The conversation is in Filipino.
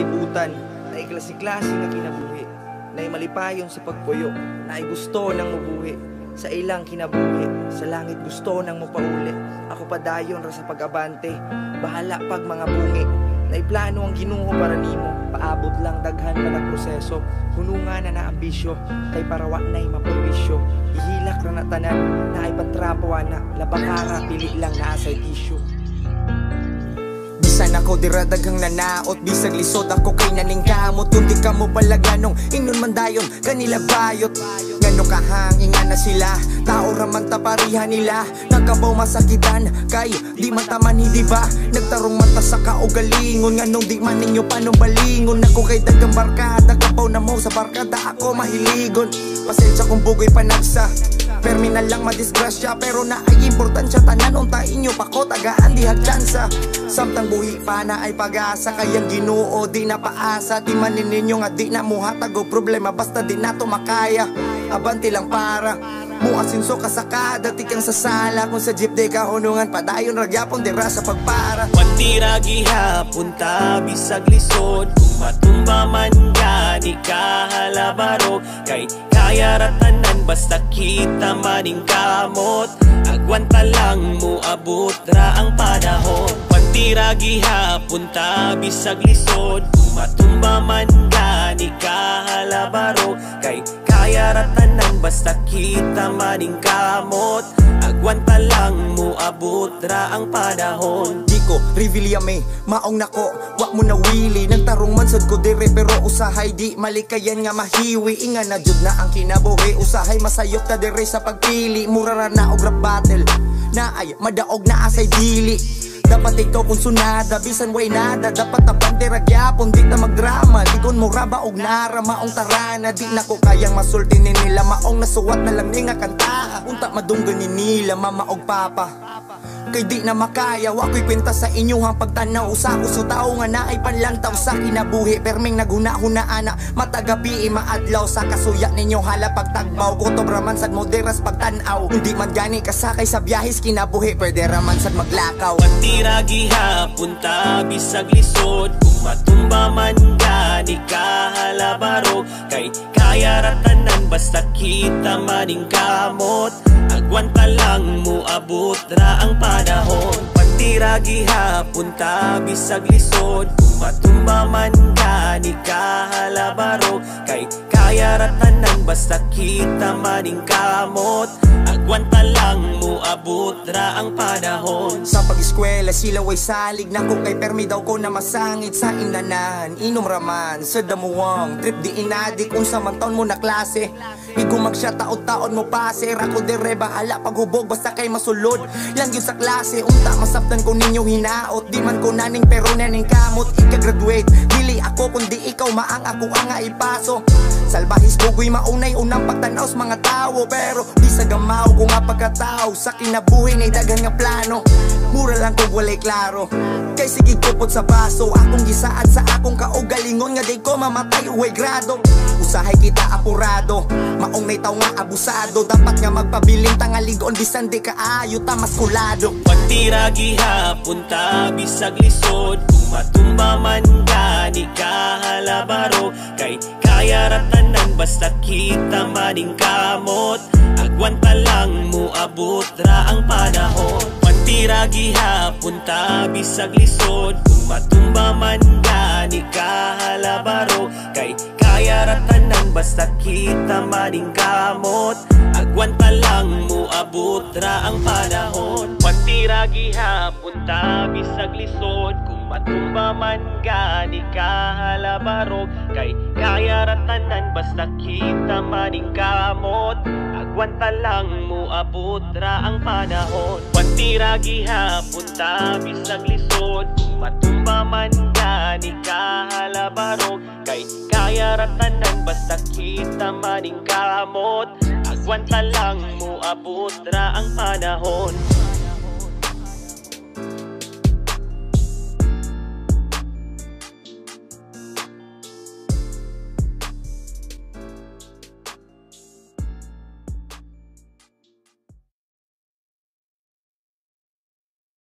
kalibutan na iklase-klase nga kinabuhi na malipayon sa pagpuyo na gusto nang mubuhi sa ilang kinabuhi sa langit gusto nang mupauli ako padayon ra sa pag-abante bahala pag mga bungi. Na iplano ang Ginoo para nimo paabot lang daghan pa ng proseso. Hunungan na na ambisyo kay parawa na'y maperwisyo ihilak ra na tanan na ay patrapo na labakara pili lang na sa tissue Bisan ako diradaghang nanaot. Bisag lisod ako kay naning kamot Kung di ka mo palaganong Ingnon man dayon kanila bayot. Ngano kahangin nga na sila? Tao raman taparihan nila. Nagkabaw masakitan Kay di man taman hindi ba? Nagtarong mata sa kaugalingon Nganong di man ninyo panong balingon Ako kay dagang barkada Kabaw na mo sa barkada Ako mahiligon. Pasensya kung bugoy panagsa Perminal lang madisgrasya Pero na ay importansya. Tanan unta inyo pa ko Tagaan di hagtsansa Samtang buhi pa na ay pag-asa. Kayang ginoo di na paasa. Di manin ninyo nga di na muhatag o problema Basta di na to makaya. Abanti lang para Muasinso ka sa Tikang sa sala. Kung sa jeep di ka hunungan Padayon ragyapon dira sa pagpara. Pantira gihapon ta bisag lisod Kung matumba man gani ka halabaro Kay kaya ratanan basta kita maning kamot. Agwanta lang mo abot ra ang panahon. Pantira gihapon ta bisag lisod Kung matumba man basta kita maning kamot Agwanta lang mo abot ra ang panahon. Di ko yame Maong nako. Wa mo na wili Nang tarong mansad ko dire. Pero usahay di malikayan nga mahiwi. Inga na jud na ang kinabuhi. Usahay masayop ta dire sa pagpili. Mura ra na og rap battle. Na ay madaog na asay dili dapat ikaw kung sunada, bisan way nada Dapat abante ragyapon, di na magdrama. Ligon mo raba og nara, maong tarana. Di na ko kayang masulti ni nila Maong nasuwat na lang ni nga kanta. Unta madunggan ni nila, mama og papa Kay di na makaya, wako'y kwenta sa inyong pagtanaw. Sa kuso tao nga na ay panlantaw sa kinabuhi. Perming naghuna-hunaan Matagabi maadlaw sa kasuya ninyo hala pagtagbaw. Kutob raman sad moderas pagtanaw. Hindi man gani kasakay sa biyahis kinabuhi. Pwede raman sad maglakaw. Pantira gihapon ta bisag lisod Kung matumba man gani ka halabaro Kay kaya ratanan basta kita maning kamot. Agwanta lang mo abot ra ang panahon. Pantira gihapon ta bisag lisod. Kung matumba man basta kita maning kamot Agwanta lang mo abot ra ang panahon. Sa pag-eskwela sila way salig na ko kay permi daw ko na masangit. Sa inanan Inom raman sa damuwang trip di inadik kung sa man taon mo na klase. Igumag siya taon-taon mo pase Rako dire bahala paghubog basta kay masulod. Lang yun sa klase unta masaptan ko ninyo hinaot. Di man ko naning pero naning kamot Ika-graduate. Dili ako kundi ikaw maang ako ang nga ipaso. Salbahis bugoy maunay unang pagtanaw sa mga tao. Pero di sa gamaw ko nga pagkatao Sa kinabuhi na dagan nga plano. Mura lang kung walay klaro. Kay sige kupot sa baso. Akong gisaad sa akong kaugalingon Nga di ko mamatay uway grado. Usahay kita apurado. Maong may tao nga abusado. Dapat nga magpabiling tangaligon Bisan di kaayo ta maskulado Pantira gihapon ta bisag lisod. Kung matumba man gani ka halabaro. Kay kaya ratanan basta kita maning kamot. Agwanta lang mo abot ra ang panahon. Pantira gihapon ta bisag lisod. Kung matumba man gani ka halabaro. Kay kaya ratanan basta kita maning kamot. Agwanta lang mo abot ra ang panahon gihapon ta bisag lisod. Kung matumba man gani ka halabaro Kay kaya ratanan basta kita maning kamot. Agwanta lang mo abot ra ang panahon. Pantira gihapon ta bisag lisod. Kung matumba man gani ka halabaro Kay kaya ratanan basta kita maning kamot. Agwanta lang mo abot ra ang panahon